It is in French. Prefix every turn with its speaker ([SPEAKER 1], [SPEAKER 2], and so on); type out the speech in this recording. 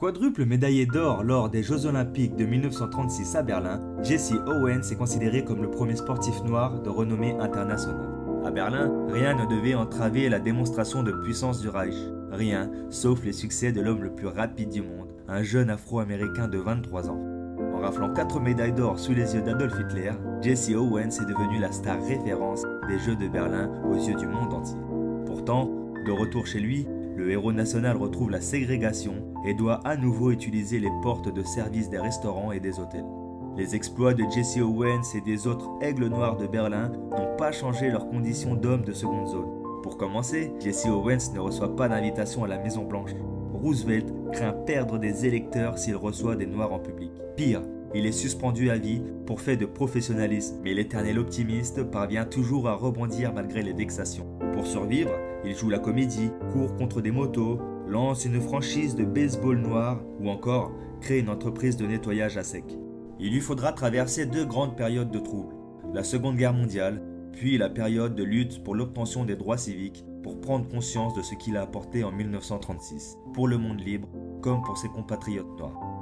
[SPEAKER 1] Quadruple médaillé d'or lors des Jeux Olympiques de 1936 à Berlin, Jesse Owens est considéré comme le premier sportif noir de renommée internationale. À Berlin, rien ne devait entraver la démonstration de puissance du Reich. Rien, sauf les succès de l'homme le plus rapide du monde, un jeune afro-américain de 23 ans. En raflant 4 médailles d'or sous les yeux d'Adolf Hitler, Jesse Owens est devenu la star référence des Jeux de Berlin aux yeux du monde entier. Pourtant, de retour chez lui, le héros national retrouve la ségrégation et doit à nouveau utiliser les portes de service des restaurants et des hôtels. Les exploits de Jesse Owens et des autres aigles noirs de Berlin n'ont pas changé leurs conditions d'homme de seconde zone. Pour commencer, Jesse Owens ne reçoit pas d'invitation à la Maison Blanche. Roosevelt craint perdre des électeurs s'il reçoit des noirs en public. Pire, il est suspendu à vie pour fait de professionnalisme, mais l'éternel optimiste parvient toujours à rebondir malgré les vexations. Pour survivre, il joue la comédie, court contre des motos, lance une franchise de baseball noir ou encore crée une entreprise de nettoyage à sec. Il lui faudra traverser deux grandes périodes de troubles, la Seconde Guerre mondiale, puis la période de lutte pour l'obtention des droits civiques pour prendre conscience de ce qu'il a apporté en 1936, pour le monde libre comme pour ses compatriotes noirs.